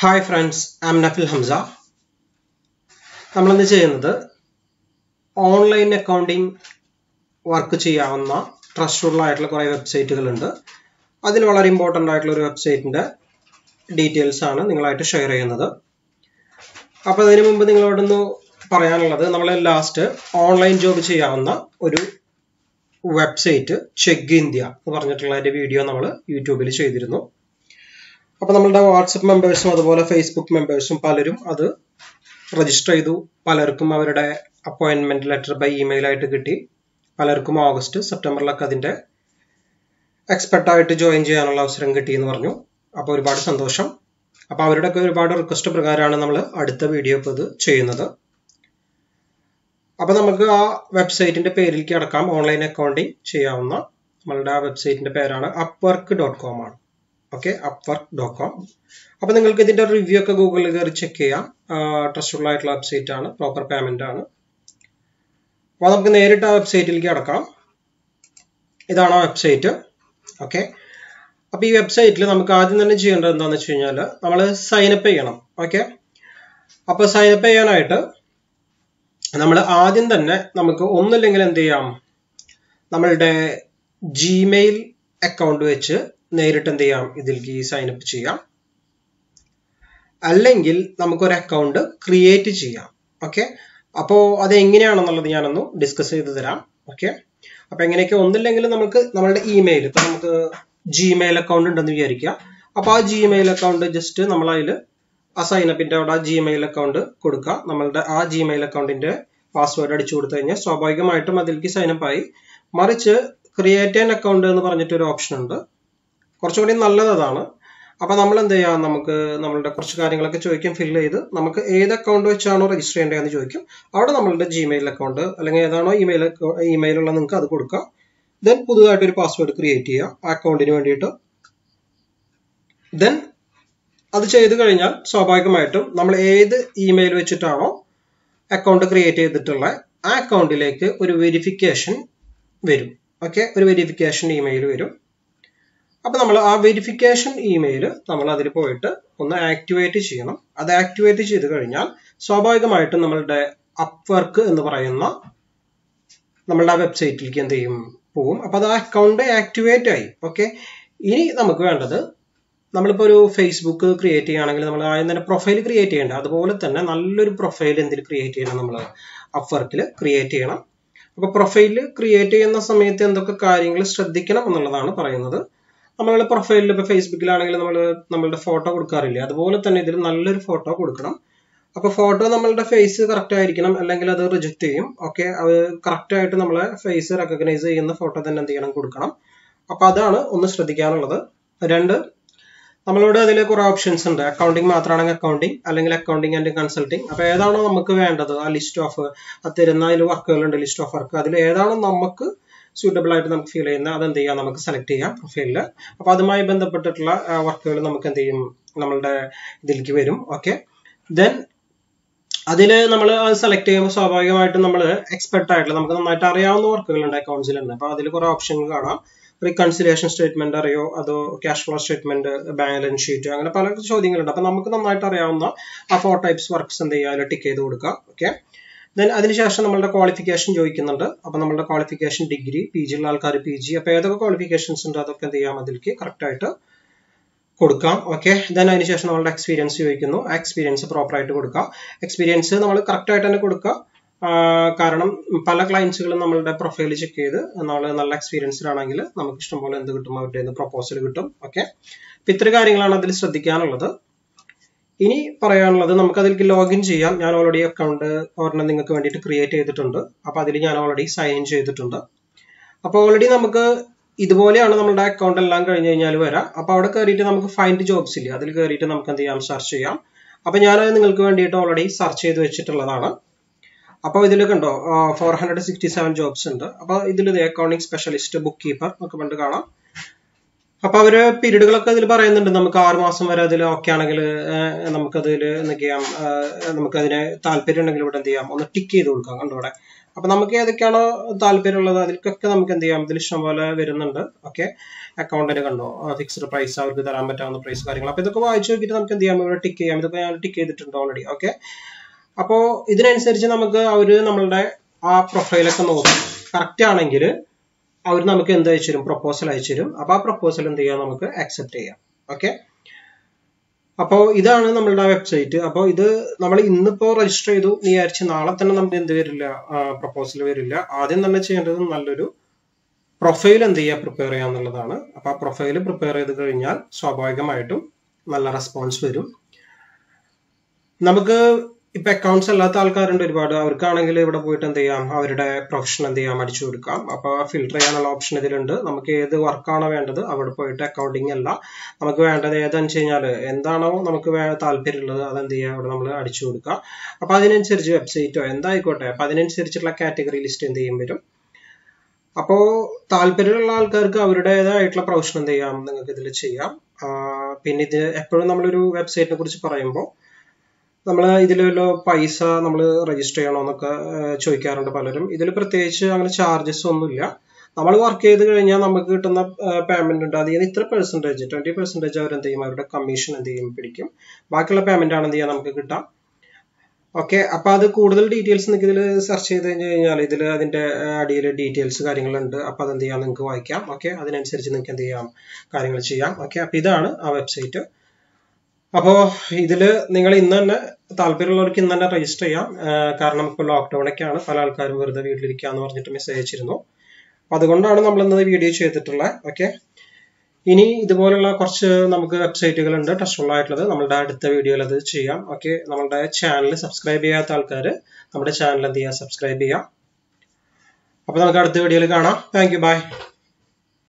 Hi friends am Nafil Hamsa നമ്മളിന്ന് ചെയ്യുന്നത്? Online accounting work ചെയ്യാവുന്ന ട്രസ്റ്റബിൾ ആയിട്ടുള്ള കുറേ വെബ്സൈറ്റുകളുണ്ട് അതിൽ വളരെ ഇമ്പോർട്ടന്റ് ആയിട്ടുള്ള ഒരു വെബ്സൈറ്റിന്റെ ഡീറ്റെയിൽസ് ആണ് നിങ്ങളായിട്ട് ഷെയർ ചെയ്യുന്നത്. അപ്പോൾ അതിനു മുമ്പ് നിങ്ങളോടൊന്ന് പറയാനുള്ളത് നമ്മൾ ലാസ്റ്റ് ഓൺലൈൻ ജോബ് ചെയ്യാവുന്ന ഒരു വെബ്സൈറ്റ് ചെഗ് ഇന്ത്യ എന്ന് പറഞ്ഞിട്ടുള്ള അതിന്റെ വീഡിയോ നമ്മൾ യൂട്യൂബിൽ ചെയ്തിരുന്നു. അപ്പോൾ നമ്മളുടെ വാട്സപ്പ് മെമ്പേഴ്സും അതുപോലെ ഫേസ്ബുക്ക് മെമ്പേഴ്സും പലരും അത് രജിസ്റ്റർ ചെയ്തു. പലർക്കും അവരുടെ അപ്പോയിൻമെന്റ് ലെറ്റർ ബൈ ഇമെയിൽ ആയിട്ട് കിട്ടി. പലർക്കും ഓഗസ്റ്റ് സെപ്റ്റംബറിലൊക്കെ എക്സ്പെർട്ട് ആയിട്ട് ജോയിൻ ചെയ്യാനുള്ള അവസരം കിട്ടി എന്ന് പറഞ്ഞു. അപ്പോൾ ഒരുപാട് സന്തോഷം. അപ്പോൾ അവരുടെയൊക്കെ ഒരുപാട് റിക്വസ്റ്റ് പ്രകാരമാണ് നമ്മൾ അടുത്ത വീഡിയോ ഇപ്പോൾ ഇത് ചെയ്യുന്നത്. അപ്പോൾ നമുക്ക് ആ വെബ്സൈറ്റിന്റെ പേരിലേക്ക് അടക്കാം ഓൺലൈൻ അക്കൗണ്ടിങ് ചെയ്യാവുന്ന നമ്മളുടെ ആ വെബ്സൈറ്റിന്റെ പേരാണ് അപ്വർക്ക് ഡോട്ട് കോം ആണ്. ഓക്കെ അപ്വർക്ക് ഡോട്ട് കോം അപ്പോൾ നിങ്ങൾക്ക് ഇതിന്റെ റിവ്യൂ ഒക്കെ ഗൂഗിളിൽ കയറി ചെക്ക് ചെയ്യാം. ട്രസ്റ്റബിൾ ആയിട്ടുള്ള വെബ്സൈറ്റ് ആണ് പ്രോപ്പർ പേയ്മെന്റ് ആണ്. അപ്പോൾ നമുക്ക് നേരിട്ട് ആ വെബ്സൈറ്റിലേക്ക് അടക്കാം. ഇതാണ് ആ വെബ്സൈറ്റ് ഓക്കെ അപ്പോൾ ഈ വെബ്സൈറ്റിൽ നമുക്ക് ആദ്യം തന്നെ ചെയ്യേണ്ടത് എന്താണെന്ന് വെച്ച് കഴിഞ്ഞാൽ നമ്മൾ സൈനപ്പ് ചെയ്യണം. ഓക്കെ അപ്പോൾ സൈനപ്പ് ചെയ്യാനായിട്ട് നമ്മൾ ആദ്യം തന്നെ നമുക്ക് ഒന്നില്ലെങ്കിൽ എന്ത് ചെയ്യാം? നമ്മളുടെ ജിമെയിൽ അക്കൗണ്ട് വെച്ച് നേരിട്ട് എന്ത് ചെയ്യാം ഇതിലേക്ക് അപ്പ് ചെയ്യാം. അല്ലെങ്കിൽ നമുക്കൊരു അക്കൗണ്ട് ക്രിയേറ്റ് ചെയ്യാം. ഓക്കെ അപ്പോ അത് എങ്ങനെയാണെന്നുള്ളത് ഞാനൊന്ന് ഡിസ്കസ് ചെയ്ത് തരാം. ഓക്കെ അപ്പൊ എങ്ങനെയൊക്കെ ഒന്നില്ലെങ്കിൽ നമുക്ക് നമ്മളുടെ ഇമെയിൽ ഇപ്പൊ നമുക്ക് ജിമെയിൽ അക്കൗണ്ട് ഉണ്ടെന്ന് വിചാരിക്കുക. അപ്പോൾ ആ ജിമെയിൽ അക്കൗണ്ട് ജസ്റ്റ് നമ്മൾ അതിൽ ആ സൈനപ്പിന്റെ അവിടെ ആ ജിമെയിൽ അക്കൗണ്ട് കൊടുക്കുക. നമ്മളുടെ ആ ജിമെയിൽ അക്കൗണ്ടിന്റെ പാസ്വേഡ് അടിച്ചു കൊടുത്തു കഴിഞ്ഞാൽ സ്വാഭാവികമായിട്ടും അതിലേക്ക് സൈനപ്പ് ആയി. മറിച്ച് ക്രിയേറ്റ് ആൻ അക്കൗണ്ട് എന്ന് പറഞ്ഞിട്ട് ഒരു ഓപ്ഷൻ ഉണ്ട്. കുറച്ചുകൂടി നല്ലത് അതാണ് അപ്പൊ നമ്മൾ എന്ത് ചെയ്യാം നമുക്ക് നമ്മളുടെ കുറച്ച് കാര്യങ്ങളൊക്കെ ചോദിക്കും ഫില്ല് ചെയ്ത് നമുക്ക് ഏത് അക്കൗണ്ട് വെച്ചാണോ രജിസ്റ്റർ ചെയ്യേണ്ടതെന്ന് ചോദിക്കും. അവിടെ നമ്മളുടെ ജിമെയിൽ അക്കൗണ്ട് അല്ലെങ്കിൽ ഏതാണോ ഇമെയിൽ ഇമെയിൽ ഉള്ള നിങ്ങൾക്ക് അത് കൊടുക്കുക ദെൻ പുതുതായിട്ട് ഒരു പാസ്വേഡ് ക്രിയേറ്റ് ചെയ്യുക ആ അക്കൗണ്ടിന് വേണ്ടിയിട്ട്. ദെൻ അത് ചെയ്ത് കഴിഞ്ഞാൽ സ്വാഭാവികമായിട്ടും നമ്മൾ ഏത് ഇമെയിൽ വെച്ചിട്ടാണോ അക്കൗണ്ട് ക്രിയേറ്റ് ചെയ്തിട്ടുള്ള ആ അക്കൗണ്ടിലേക്ക് ഒരു വെരിഫിക്കേഷൻ വരും. ഓക്കെ ഒരു വെരിഫിക്കേഷൻ ഇമെയിൽ വരും. അപ്പൊ നമ്മൾ ആ വെരിഫിക്കേഷൻ ഇമെയിൽ നമ്മൾ അതിൽ പോയിട്ട് ഒന്ന് ആക്ടിവേറ്റ് ചെയ്യണം. അത് ആക്ടിവേറ്റ് ചെയ്ത് കഴിഞ്ഞാൽ സ്വാഭാവികമായിട്ടും നമ്മളുടെ അപ്വർക്ക് എന്ന് പറയുന്ന നമ്മളുടെ ആ വെബ്സൈറ്റിലേക്ക് എന്ത് ചെയ്യും? പോവും. അപ്പൊ അത് ആ അക്കൗണ്ട് ആക്ടിവേറ്റ് ആയി. ഓക്കെ ഇനി നമുക്ക് വേണ്ടത് നമ്മളിപ്പോൾ ഒരു ഫേസ്ബുക്ക് ക്രിയേറ്റ് ചെയ്യുകയാണെങ്കിൽ നമ്മൾ ആദ്യം തന്നെ പ്രൊഫൈൽ ക്രിയേറ്റ് ചെയ്യേണ്ട. അതുപോലെ തന്നെ നല്ലൊരു പ്രൊഫൈൽ എന്തിൽ ക്രിയേറ്റ് ചെയ്യണം നമ്മൾ? അപ്വർക്കിൽ ക്രിയേറ്റ് ചെയ്യണം. അപ്പൊ പ്രൊഫൈൽ ക്രിയേറ്റ് ചെയ്യുന്ന സമയത്ത് എന്തൊക്കെ കാര്യങ്ങൾ ശ്രദ്ധിക്കണം എന്നുള്ളതാണ് പറയുന്നത്. നമ്മളുടെ പ്രൊഫൈലിൽ ഇപ്പോൾ ഫേസ്ബുക്കിലാണെങ്കിൽ നമ്മൾ നമ്മളുടെ ഫോട്ടോ കൊടുക്കാറില്ലേ? അതുപോലെ തന്നെ ഇതിൽ നല്ലൊരു ഫോട്ടോ കൊടുക്കണം. അപ്പോൾ ഫോട്ടോ നമ്മളുടെ ഫേസ് കറക്റ്റ് ആയിരിക്കണം അല്ലെങ്കിൽ അത് റിജക്ട് ചെയ്യും. ഓക്കെ അത് കറക്റ്റ് ആയിട്ട് നമ്മളെ ഫേസ് റെക്കഗ്നൈസ് ചെയ്യുന്ന ഫോട്ടോ തന്നെ എന്ത് ചെയ്യണം? കൊടുക്കണം. അപ്പൊ അതാണ് ഒന്ന് ശ്രദ്ധിക്കാനുള്ളത്. രണ്ട് നമ്മളോട് അതിൽ കുറെ ഓപ്ഷൻസ് ഉണ്ട്. അക്കൗണ്ടിങ് മാത്രമാണെങ്കിൽ അക്കൗണ്ടിങ് അല്ലെങ്കിൽ അക്കൗണ്ടിങ് ആൻഡ് കൺസൾട്ടിങ് അപ്പൊ ഏതാണോ നമുക്ക് വേണ്ടത്? ആ ലിസ്റ്റ് ഓഫ് തരുന്ന അതിൽ വർക്കുകളുണ്ട് ലിസ്റ്റ് ഓഫ് വർക്ക് അതിൽ ഏതാണോ നമുക്ക് സ്യൂട്ടബിൾ ആയിട്ട് നമുക്ക് ഫീൽ ചെയ്യുന്ന അത് എന്ത് ചെയ്യാം? നമുക്ക് സെലക്ട് ചെയ്യാം പ്രൊഫൈലിൽ അപ്പൊ അതുമായി ബന്ധപ്പെട്ടിട്ടുള്ള വർക്കുകൾ നമുക്ക് എന്ത് ചെയ്യും? നമ്മളുടെ ഇതിലേക്ക് വരും. ഓക്കെ ദെൻ അതിൽ നമ്മൾ സെലക്ട് ചെയ്യുമ്പോൾ സ്വാഭാവികമായിട്ടും നമ്മൾ എക്സ്പെർട്ട് ആയിട്ടുള്ള നമുക്ക് നന്നായിട്ട് അറിയാവുന്ന വർക്കുകൾ ഉണ്ട് അക്കൗണ്ട്സിലുണ്ട് അപ്പൊ അതിൽ കുറെ ഓപ്ഷനുകൾ കാണാം. റീകൺസിലേഷൻ സ്റ്റേറ്റ്മെന്റ് അറിയോ? അതോ cash flow statement balance sheet അങ്ങനെ പല ചോദ്യങ്ങളുണ്ട്. അപ്പൊ നമുക്ക് നന്നായിട്ട് അറിയാവുന്ന ആ ഫോർ ടൈപ്സ് വർക്ക്സ് എന്ത് ചെയ്യുക? ടിക്ക് ചെയ്ത് കൊടുക്കുക. ഓക്കെ ദെൻ അതിനുശേഷം നമ്മളുടെ ക്വാളിഫിക്കേഷൻ ചോദിക്കുന്നുണ്ട്. അപ്പൊ നമ്മളുടെ ക്വാളിഫിക്കേഷൻ ഡിഗ്രി പി ജി ഉള്ള ആൾക്കാർ പി ജി അപ്പൊ ഏതൊക്കെ ക്വാളിഫിക്കേഷൻസ് ഉണ്ട് അതൊക്കെ എന്ത് ചെയ്യാം അതിലേക്ക് കറക്റ്റ് ആയിട്ട് കൊടുക്കാം. ഓക്കെ ദെൻ അതിനുശേഷം നമ്മളുടെ എക്സ്പീരിയൻസ് ചോദിക്കുന്നു. ആ എക്സ്പീരിയൻസ് പ്രോപ്പർ ആയിട്ട് കൊടുക്കാം. എക്സ്പീരിയൻസ് നമ്മൾ കറക്റ്റ് ആയിട്ട് തന്നെ കൊടുക്കുക. കാരണം പല ക്ലയൻസുകളും നമ്മളുടെ പ്രൊഫൈൽ ചെക്ക് ചെയ്ത് നമ്മൾ നല്ല എക്സ്പീരിയൻസ്ഡ് ആണെങ്കിൽ നമുക്ക് ഇഷ്ടംപോലെ എന്ത് കിട്ടും അവരുടെ പ്രൊപ്പോസൽ കിട്ടും. ഓക്കെ ഇത്ര കാര്യങ്ങളാണ് അതിൽ ശ്രദ്ധിക്കാനുള്ളത്. ഇനി പറയാനുള്ളത് നമുക്ക് അതിലേക്ക് ലോഗിൻ ചെയ്യാം. ഞാൻ ഓൾറെഡി അക്കൗണ്ട് ഒരെണ്ണം നിങ്ങൾക്ക് വേണ്ടിയിട്ട് ക്രിയേറ്റ് ചെയ്തിട്ടുണ്ട്. അപ്പോൾ അതിൽ ഞാൻ ഓൾറെഡി സൈൻ ഇൻ ചെയ്തിട്ടുണ്ട്. അപ്പോൾ ഓൾറെഡി നമുക്ക് ഇതുപോലെയാണ് നമ്മുടെ അക്കൗണ്ട് എല്ലാം കഴിഞ്ഞ് കഴിഞ്ഞാൽ വരാം. അപ്പോൾ അവിടെ കയറിയിട്ട് നമുക്ക് ഫൈൻഡ് ജോബ്സ് ഇല്ല? അതിൽ കയറിയിട്ട് നമുക്ക് എന്ത് ചെയ്യാം? സെർച്ച് ചെയ്യാം. അപ്പൊ ഞാനത് നിങ്ങൾക്ക് വേണ്ടിയിട്ട് ഓൾറെഡി സെർച്ച് ചെയ്ത് വെച്ചിട്ടുള്ളതാണ്. അപ്പോൾ ഇതിൽ കണ്ടോ four hundred sixty seven jobs ഉണ്ട്. അപ്പോൾ ഇതിൽ അക്കൗണ്ടിങ് സ്പെഷ്യലിസ്റ്റ് ബുക്ക് കീപ്പർ നമുക്ക് പണ്ട് കാണാം. അപ്പൊ അവർ പീരീഡുകളൊക്കെ ഇതിൽ പറയുന്നുണ്ട്. നമുക്ക് ആറ് മാസം വരെ അതിൽ ഓക്കെ ആണെങ്കിൽ നമുക്കതിൽ എന്തൊക്കെ ചെയ്യാം നമുക്ക് അതിന് താല്പര്യം ഉണ്ടെങ്കിൽ ഇവിടെ എന്ത് ചെയ്യാം ഒന്ന് ടിക്ക് ചെയ്ത് കൊടുക്കാം കണ്ടുകൂടെ അപ്പൊ നമുക്ക് ഏതൊക്കെയാണോ താല്പര്യമുള്ളത് അതിൽക്കൊക്കെ നമുക്ക് എന്ത് ചെയ്യാം ഇതിൽ ഇഷ്ടം പോലെ വരുന്നുണ്ട് ഓക്കെ അക്കൗണ്ടിന് കണ്ടോ? ഫിക്സ്ഡ് പ്രൈസ് അവർക്ക് തരാൻ പറ്റാവുന്ന പ്രൈസ് കാര്യങ്ങൾ അപ്പൊ ഇതൊക്കെ വായിച്ചു നോക്കിയിട്ട് നമുക്ക് എന്ത് ചെയ്യാം ഇവിടെ ടിക്ക് ചെയ്യാം. ഇതൊക്കെ ഞാൻ ടിക്ക് ചെയ്തിട്ടുണ്ട് ഓൾറെഡി ഓക്കെ അപ്പോ ഇതിനനുസരിച്ച് നമുക്ക് അവർ നമ്മളുടെ ആ പ്രൊഫൈലൊക്കെ നോക്കും. കറക്റ്റ് ആണെങ്കിൽ അവർ നമുക്ക് എന്ത് അയച്ചു തരും? പ്രൊപ്പോസൽ അയച്ചു തരും. അപ്പൊ ആ പ്രൊപ്പോസൽ എന്ത് ചെയ്യാം? നമുക്ക് അക്സെപ്റ്റ് ചെയ്യാം. ഓക്കെ അപ്പോൾ ഇതാണ് നമ്മളുടെ വെബ്സൈറ്റ് അപ്പോൾ ഇത് നമ്മൾ ഇന്നിപ്പോ രജിസ്റ്റർ ചെയ്തു. വിചാരിച്ച് നാളെ തന്നെ നമുക്ക് എന്ത് വരില്ല? പ്രൊപ്പോസൽ വരില്ല. ആദ്യം തന്നെ ചെയ്യേണ്ടത് നല്ലൊരു പ്രൊഫൈൽ എന്ത് ചെയ്യുക പ്രിപ്പയർ ചെയ്യുക എന്നുള്ളതാണ്. അപ്പൊ ആ പ്രൊഫൈൽ പ്രിപ്പയർ ചെയ്ത് കഴിഞ്ഞാൽ സ്വാഭാവികമായിട്ടും നല്ല റെസ്പോൺസ് വരും. നമുക്ക് ഇപ്പൊ അക്കൗണ്ട്സ് അല്ലാത്ത ആൾക്കാരുണ്ട് ഒരുപാട്. അവർക്കാണെങ്കിൽ ഇവിടെ പോയിട്ട് എന്ത് ചെയ്യാം? അവരുടെ പ്രൊഫഷൻ എന്ത് ചെയ്യാം? അടിച്ചു കൊടുക്കാം. അപ്പൊ ഫിൽട്ടർ ചെയ്യാനുള്ള ഓപ്ഷൻ ഇതിലുണ്ട്. നമുക്ക് ഏത് വർക്കാണ് വേണ്ടത് അവിടെ പോയിട്ട് അക്കൗണ്ടിങ് അല്ല. നമുക്ക് വേണ്ടത് ഏതെന്ന് വെച്ച് കഴിഞ്ഞാൽ എന്താണോ നമുക്ക് താല്പര്യമുള്ളത് അതെന്ത് ചെയ്യാം? അവിടെ നമ്മൾ അടിച്ചു കൊടുക്കാം. അപ്പൊ അതിനനുസരിച്ച് വെബ്സൈറ്റോ എന്തായിക്കോട്ടെ? അപ്പൊ അതിനനുസരിച്ചുള്ള കാറ്റഗറി ലിസ്റ്റ് എന്ത് ചെയ്യും വരും? അപ്പോ താല്പര്യമുള്ള ആൾക്കാർക്ക് അവരുടേതായിട്ടുള്ള പ്രൊഫഷൻ എന്ത് ചെയ്യാം? നിങ്ങൾക്ക് ഇതിൽ ചെയ്യാം. പിന്നെ ഇത് എപ്പോഴും നമ്മളൊരു വെബ്സൈറ്റിനെ കുറിച്ച് പറയുമ്പോൾ നമ്മൾ ഇതിലല്ലോ പൈസ നമ്മൾ രജിസ്റ്റർ ചെയ്യണമെന്നൊക്കെ ചോദിക്കാറുണ്ട് പലരും. ഇതിൽ പ്രത്യേകിച്ച് അങ്ങനെ ചാർജസ് ഒന്നുമില്ല. നമ്മൾ വർക്ക് ചെയ്ത് കഴിഞ്ഞാൽ നമുക്ക് കിട്ടുന്ന പേയ്മെന്റ് ഉണ്ട്. അതിൽ നിന്ന് ഇത്ര പെർസെന്റേജ് ട്വന്റി പെർസെന്റേജ് അവർ ചെയ്യും അവരുടെ കമ്മീഷൻ എന്ത് ചെയ്യും പിടിക്കും. ബാക്കിയുള്ള പേയ്മെന്റ് ആണ് എന്ത് ചെയ്യാൻ നമുക്ക് കിട്ടാം. ഓക്കെ അപ്പൊ അത് കൂടുതൽ ഡീറ്റെയിൽസ് നിങ്ങൾക്ക് ഇതിൽ സെർച്ച് ചെയ്ത് കഴിഞ്ഞ് കഴിഞ്ഞാൽ ഇതിൽ അതിന്റെ അടിയിൽ ഡീറ്റെയിൽസ് കാര്യങ്ങളുണ്ട്. അപ്പൊ അതെന്ത് ചെയ്യാം? നിങ്ങൾക്ക് വായിക്കാം. ഓക്കെ അതിനനുസരിച്ച് നിങ്ങൾക്ക് എന്ത് ചെയ്യാം? കാര്യങ്ങൾ ചെയ്യാം. ഓക്കെ അപ്പൊ ഇതാണ് ആ വെബ്സൈറ്റ് അപ്പോ ഇതിൽ നിങ്ങൾ ഇന്ന് തന്നെ താല്പര്യമുള്ളവർക്ക് ഇന്ന് തന്നെ രജിസ്റ്റർ ചെയ്യാം. കാരണം ഇപ്പോൾ ലോക്ക്ഡൌൺ ഒക്കെയാണ്. പല ആൾക്കാരും വെറുതെ വീട്ടിലിരിക്കുക എന്ന് പറഞ്ഞിട്ട് മെസ്സേജ് അയച്ചിരുന്നു അപ്പൊ അതുകൊണ്ടാണ് നമ്മൾ ഇന്ന് വീഡിയോ ചെയ്തിട്ടുള്ളത് ഓക്കെ ഇനി ഇതുപോലുള്ള കുറച്ച് നമുക്ക് വെബ്സൈറ്റുകൾ ഉണ്ട്. ടച്ചുള്ള ആയിട്ടുള്ളത് നമ്മളുടെ അടുത്ത വീഡിയോയിൽ അത് ചെയ്യാം. ഓക്കെ നമ്മളുടെ ചാനൽ സബ്സ്ക്രൈബ് ചെയ്യാത്ത ആൾക്കാർ നമ്മുടെ ചാനൽ എന്ത് ചെയ്യുക സബ്സ്ക്രൈബ് ചെയ്യാം. അപ്പൊ നമുക്ക് അടുത്ത വീഡിയോയിൽ കാണാം. Thank you by